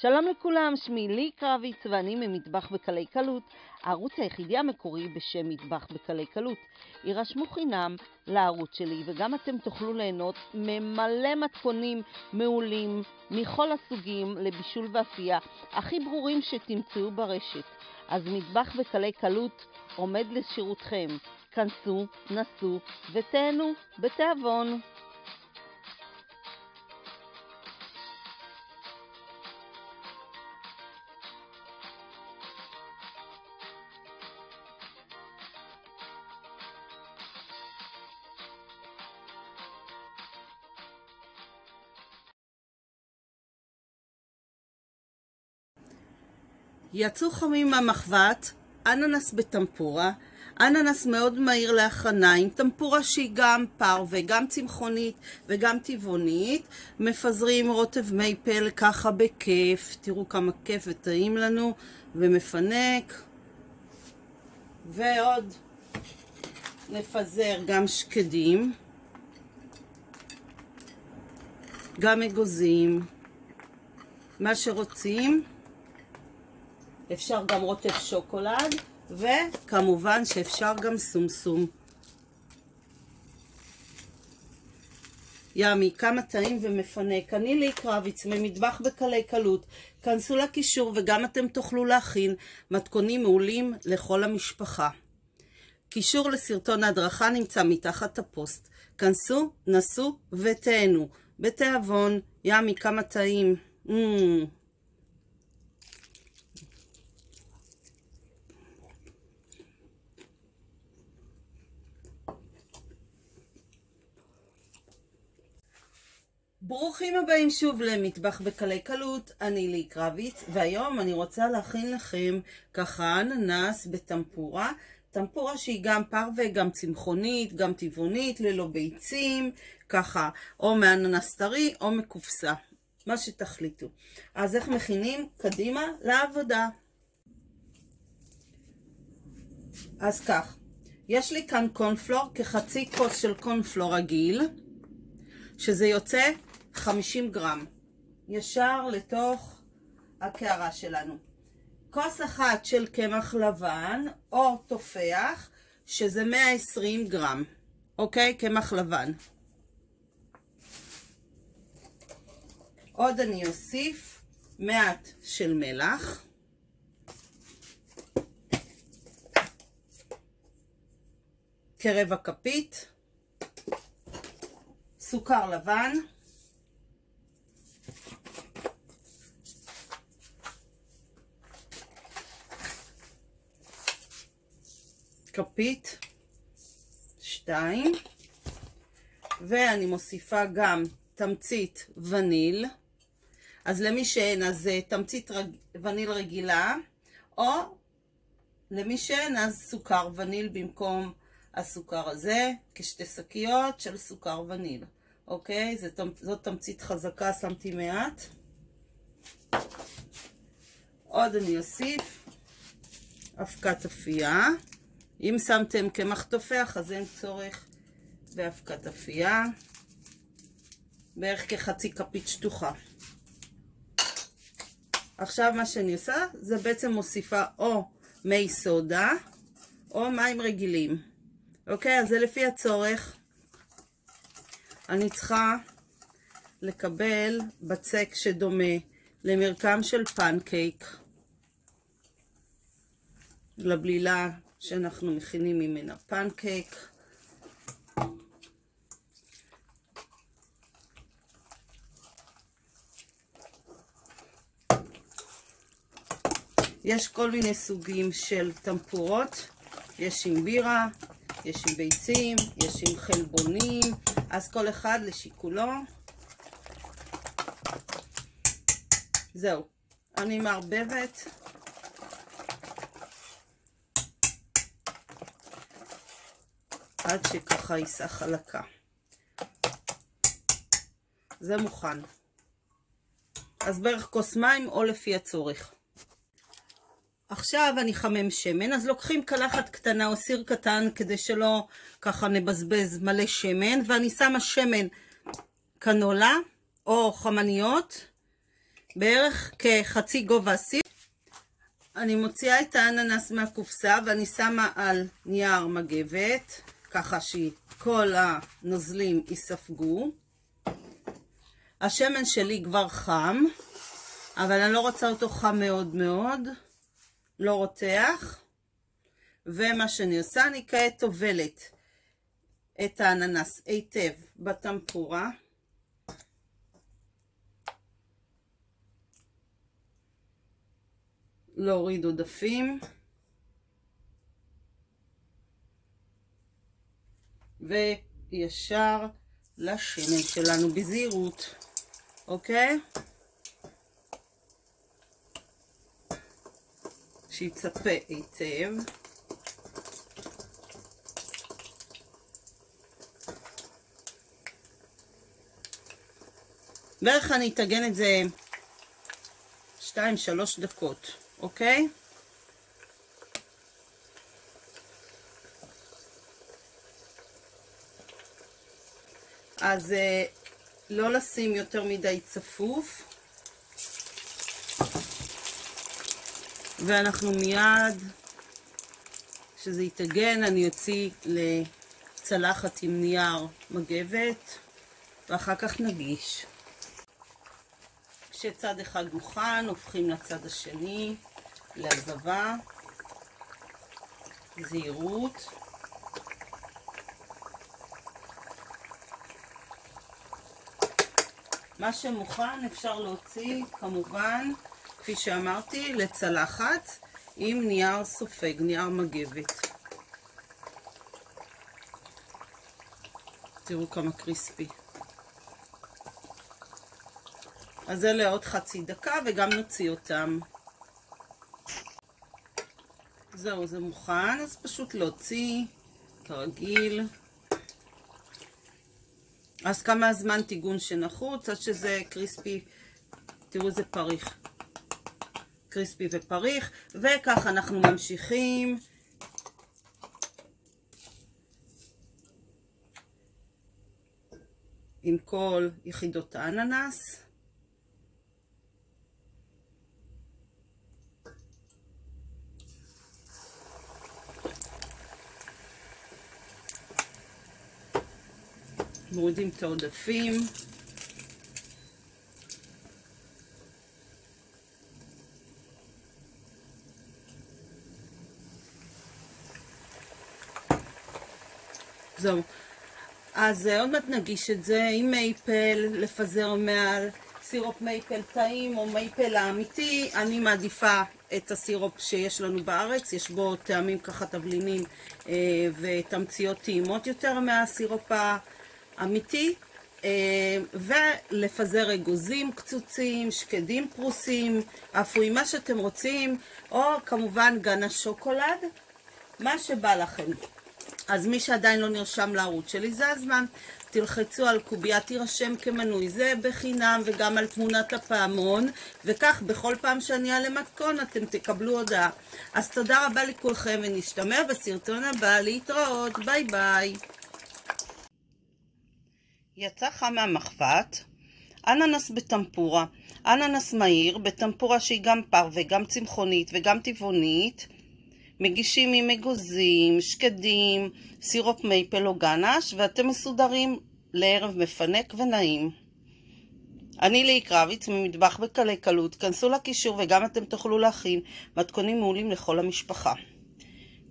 שלום לכולם, שמי לי קרביץ ואני ממטבח בקלי קלות, הערוץ היחידי המקורי בשם מטבח בקלי קלות. יירשמו חינם לערוץ שלי וגם אתם תוכלו ליהנות ממלא מתכונים מעולים מכל הסוגים לבישול ואפייה, הכי ברורים שתמצאו ברשת. אז מטבח בקלי קלות עומד לשירותכם. כנסו, נסו ותהנו בתיאבון. יצאו חמים מהמחבת, אננס בטמפורה, אננס מאוד מהיר להכנה, עם טמפורה שהיא גם פר וגם צמחונית וגם טבעונית. מפזרים רוטב מייפל ככה בכיף, תראו כמה כיף וטעים לנו, ומפנק. ועוד נפזר גם שקדים, גם אגוזים, מה שרוצים. אפשר גם רוטב שוקולד, וכמובן שאפשר גם סומסום. ימי, כמה טעים ומפנק. אני לי קרביץ ממטבח בקלי קלות. כנסו לקישור וגם אתם תוכלו להכין מתכונים מעולים לכל המשפחה. קישור לסרטון ההדרכה נמצא מתחת הפוסט. כנסו, נסו ותהנו. בתיאבון, ימי, כמה טעים. Mm. ברוכים הבאים שוב למטבח בקלי קלות, אני לי קרביץ, והיום אני רוצה להכין לכם ככה אננס בטמפורה, טמפורה שהיא גם פרווה, גם צמחונית, גם טבעונית, ללא ביצים, ככה, או מאננס טרי או מקופסה, מה שתחליטו. אז איך מכינים? קדימה לעבודה. אז כך, יש לי כאן קונפלור, כחצי כוס של קונפלור רגיל, שזה יוצא 50 גרם, ישר לתוך הקערה שלנו. כוס אחת של קמח לבן או תופח, שזה 120 גרם, אוקיי? קמח לבן. עוד אני אוסיף מעט של מלח. כרבע כפית. סוכר לבן. כפית, שתיים, ואני מוסיפה גם תמצית וניל, אז למי שאין אז תמצית רג... וניל רגילה, או למי שאין אז סוכר וניל במקום הסוכר הזה, כשתי שקיות של סוכר וניל, אוקיי? זאת, זאת תמצית חזקה, שמתי מעט. עוד אני אוסיף אבקת אפייה. אם שמתם קמח תופח, אז אין צורך באבקת אפייה. בערך כחצי כפית שטוחה. עכשיו מה שאני עושה, זה בעצם מוסיפה או מי סודה, או מים רגילים. אוקיי, אז זה לפי הצורך. אני צריכה לקבל בצק שדומה למרקם של פנקייק, לבלילה שאנחנו מכינים ממנה פנקייק. יש כל מיני סוגים של טמפורות, יש עם בירה, יש עם ביצים, יש עם חלבונים, אז כל אחד לשיקולו. זהו, אני מערבבת עד שככה ייסע חלקה. זה מוכן. אז בערך כוס מים או לפי הצורך. עכשיו אני אחמם שמן, אז לוקחים קלחת קטנה או סיר קטן כדי שלא ככה נבזבז מלא שמן, ואני שמה שמן קנולה או חמניות, בערך כחצי גובה שיא. אני מוציאה את האננס מהקופסה ואני שמה על נייר מגבת, ככה שכל הנוזלים יספגו. השמן שלי כבר חם, אבל אני לא רוצה אותו חם מאוד מאוד, לא רותח. ומה שאני עושה, אני כעת טובלת את האננס היטב בטמפורה. להוריד עודפים. וישר לשמן שלנו בזהירות, אוקיי? שיצפה היטב. בערך אני אטגן את זה 2-3 דקות. אוקיי? אז אה, לא לשים יותר מדי צפוף. ואנחנו מיד, כשזה יתאגן, אני אוציא לצלחת עם נייר מגבת, ואחר כך נגיש. כשצד אחד מוכן, הופכים לצד השני. להזבה, זהירות. מה שמוכן אפשר להוציא כמובן, כפי שאמרתי, לצלחת עם נייר סופג, נייר מגבת. תראו כמה קריספי. אז זה לעוד חצי דקה וגם נוציא אותם. זהו, זה מוכן, אז פשוט להוציא, כרגיל. אז כמה זמן טיגון שנחוץ, עד שזה קריספי, תראו איזה פריך. קריספי ופריך, וכך אנחנו ממשיכים. עם כל יחידות האננס. מורידים את העודפים. זהו. אז אה, עוד מעט נגיש את זה עם מייפל, לפזר מעל סירופ מייפל טעים או מייפל האמיתי. אני מעדיפה את הסירופ שיש לנו בארץ, יש בו טעמים ככה תבלינים אה, ותמציות טעימות יותר מהסירופ אמיתי, אה, ולפזר אגוזים קצוצים, שקדים פרוסים, אפוי מה שאתם רוצים, או כמובן גן השוקולד, מה שבא לכם. אז מי שעדיין לא נרשם לערוץ שלי, זה הזמן. תלחצו על קובייה, תירשם כמנוי, זה בחינם וגם על תמונת הפעמון, וכך בכל פעם שאני אעלה מתכון אתם תקבלו הודעה. אז תודה רבה לכולכם ונשתמע בסרטון הבא, להתראות, ביי ביי. יצא חם מהמחבת, אננס בטמפורה, אננס מהיר בטמפורה שהיא גם פרווה, גם צמחונית וגם טבעונית, מגישים עם אגוזים, שקדים, סירופ מייפל או גנש, ואתם מסודרים לערב מפנק ונעים. אני ליהי קרויץ ממטבח בקלי קלות, כנסו לקישור וגם אתם תוכלו להכין מתכונים מעולים לכל המשפחה.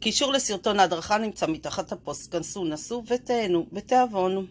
קישור לסרטון ההדרכה נמצא מתחת הפוסט, כנסו, נסו ותהנו בתיאבון.